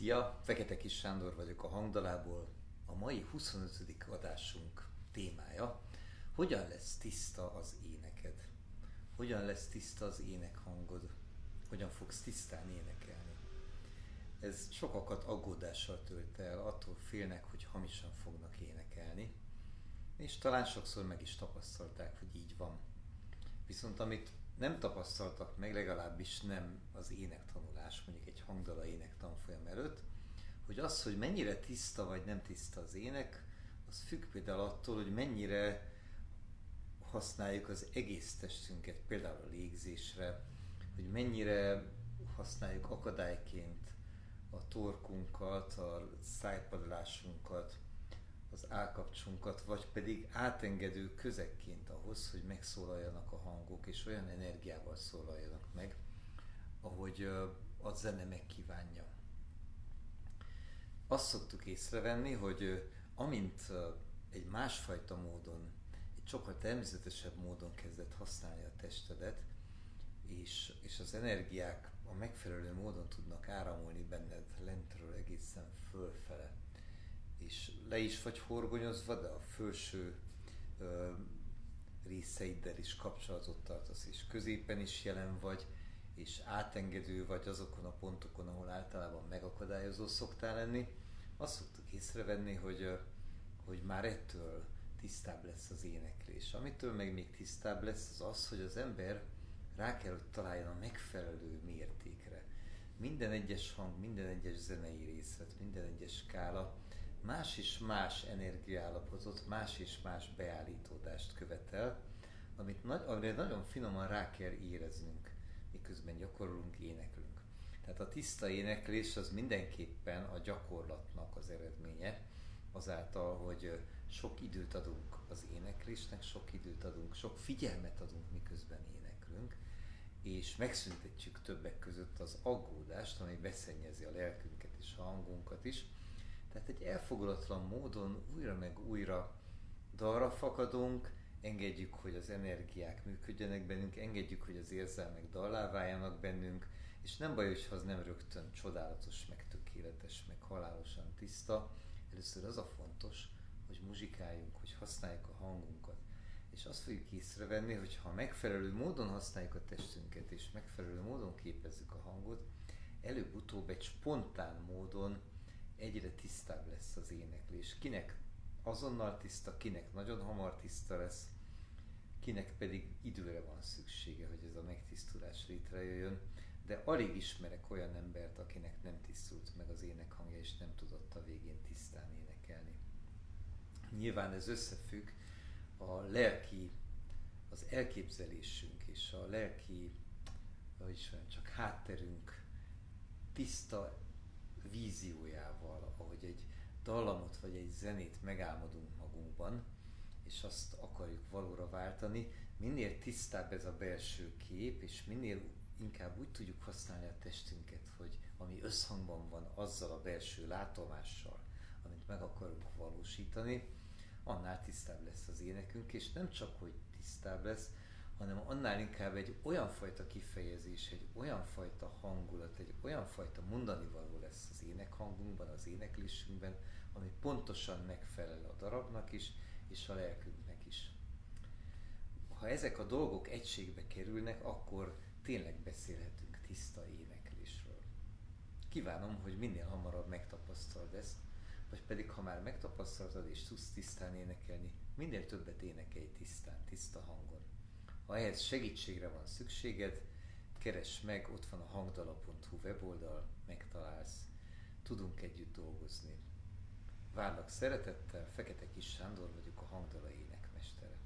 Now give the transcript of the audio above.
Szia, Fekete Kis Sándor vagyok a Hangdalából. A mai 25. adásunk témája, hogyan lesz tiszta az éneked? Hogyan lesz tiszta az énekhangod? Hogyan fogsz tisztán énekelni? Ez sokakat aggódással tölt el, attól félnek, hogy hamisan fognak énekelni, és talán sokszor meg is tapasztalták, hogy így van. Viszont amit nem tapasztaltak meg, legalábbis nem az énektanulás, mondjuk egy hangdala énektanfolyam előtt, hogy az, hogy mennyire tiszta vagy nem tiszta az ének, az függ például attól, hogy mennyire használjuk az egész testünket, például a légzésre, hogy mennyire használjuk akadályként a torkunkat, a szájpadlásunkat, állkapcsunkat, vagy pedig átengedő közekként ahhoz, hogy megszólaljanak a hangok, és olyan energiával szólaljanak meg, ahogy a zene megkívánja. Azt szoktuk észrevenni, hogy amint egy másfajta módon, egy sokkal természetesebb módon kezdett használni a testedet, és, és az energiák a megfelelő módon tudnak áramolni benned lentről egészen fölfele, és le is vagy horgonyozva, de a felső ö, részeiddel is kapcsolatot tartasz, és középen is jelen vagy, és átengedő vagy azokon a pontokon, ahol általában megakadályozó szoktál lenni, azt szoktuk észrevenni, hogy, hogy már ettől tisztább lesz az éneklés. Amitől meg még tisztább lesz az az, hogy az ember rá kell, hogy találjon a megfelelő mértékre. Minden egyes hang, minden egyes zenei részlet, minden egyes skála más és más energiállapotot, más és más beállítódást követel, amit nagy, amire nagyon finoman rá kell éreznünk, miközben gyakorolunk, éneklünk. Tehát a tiszta éneklés az mindenképpen a gyakorlatnak az eredménye, azáltal, hogy sok időt adunk az éneklésnek, sok időt adunk, sok figyelmet adunk, miközben éneklünk, és megszüntetjük többek között az aggódást, ami beszennyezi a lelkünket és a hangunkat is, tehát egy elfogulatlan módon újra meg újra dalra fakadunk, engedjük, hogy az energiák működjenek bennünk, engedjük, hogy az érzelmek dallá váljanak bennünk, és nem baj, hogyha az nem rögtön csodálatos, meg tökéletes, meg halálosan tiszta. Először az a fontos, hogy muzsikáljunk, hogy használjuk a hangunkat. És azt fogjuk észrevenni, hogy ha megfelelő módon használjuk a testünket, és megfelelő módon képezzük a hangot, előbb-utóbb egy spontán módon egyre tisztább lesz az éneklés. Kinek azonnal tiszta, kinek nagyon hamar tiszta lesz, kinek pedig időre van szüksége, hogy ez a megtisztulás létrejöjjön. De alig ismerek olyan embert, akinek nem tisztult meg az énekhangja, és nem tudott a végén tisztán énekelni. Nyilván ez összefügg a lelki, az elképzelésünk és a lelki, hogy is mondjam, csak hátterünk tiszta víziójával, ahogy egy dallamot vagy egy zenét megálmodunk magunkban, és azt akarjuk valóra váltani, minél tisztább ez a belső kép, és minél inkább úgy tudjuk használni a testünket, hogy ami összhangban van azzal a belső látomással, amit meg akarunk valósítani, annál tisztább lesz az énekünk, és nem csak, hogy tisztább lesz, hanem annál inkább egy olyan fajta kifejezés, egy olyan fajta hangulat, egy olyan fajta mondani való lesz az énekhangunkban, az éneklésünkben, ami pontosan megfelel a darabnak is, és a lelkünknek is. Ha ezek a dolgok egységbe kerülnek, akkor tényleg beszélhetünk tiszta éneklésről. Kívánom, hogy minél hamarabb megtapasztald ezt, vagy pedig ha már megtapasztaltad és tudsz tisztán énekelni, minél többet énekelj tisztán, tiszta hangon. Ha ehhez segítségre van szükséged, keresd meg, ott van a hangdala.hu weboldal, megtalálsz, tudunk együtt dolgozni. Várlak szeretettel, Fekete Kis Sándor vagyok, a hangdala énekmestere.